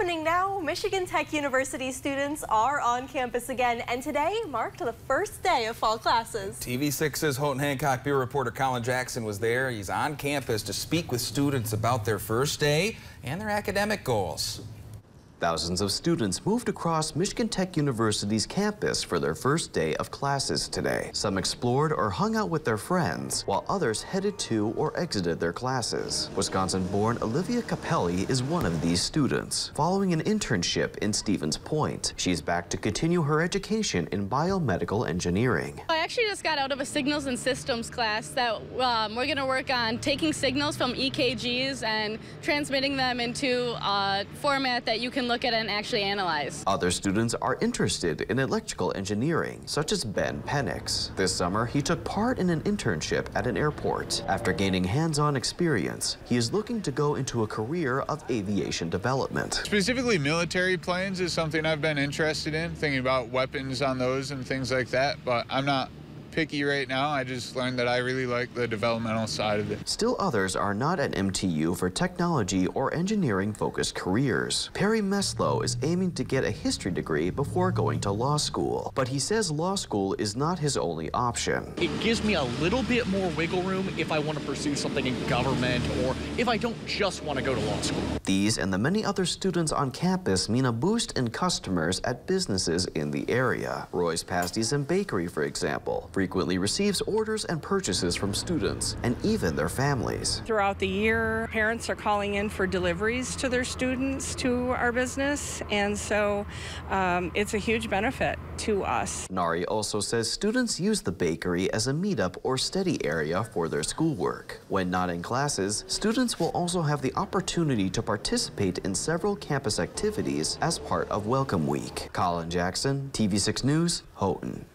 happening now. Michigan Tech University students are on campus again, and today marked the first day of fall classes. TV6's Houghton Hancock Bureau reporter Colin Jackson was there. He's on campus to speak with students about their first day and their academic goals. Thousands of students moved across Michigan Tech University's campus for their first day of classes today. Some explored or hung out with their friends, while others headed to or exited their classes. Wisconsin-born Olivia Capelli is one of these students. Following an internship in Stevens Point, she's back to continue her education in biomedical engineering. I actually just got out of a signals and systems class that um, we're going to work on taking signals from EKGs and transmitting them into a format that you can look at and actually analyze. Other students are interested in electrical engineering, such as Ben Penix. This summer, he took part in an internship at an airport. After gaining hands-on experience, he is looking to go into a career of aviation development. Specifically, military planes is something I've been interested in, thinking about weapons on those and things like that, but I'm not picky right now. I just learned that I really like the developmental side of it. Still others are not at MTU for technology or engineering focused careers. Perry Meslow is aiming to get a history degree before going to law school, but he says law school is not his only option. It gives me a little bit more wiggle room if I want to pursue something in government or if I don't just want to go to law school. These and the many other students on campus mean a boost in customers at businesses in the area. Roy's Pasties and Bakery, for example, frequently receives orders and purchases from students and even their families. Throughout the year, parents are calling in for deliveries to their students to our business, and so um, it's a huge benefit to us. Nari also says students use the bakery as a meetup or study area for their schoolwork. When not in classes, students will also have the opportunity to participate in several campus activities as part of Welcome Week. Colin Jackson, TV6 News, Houghton.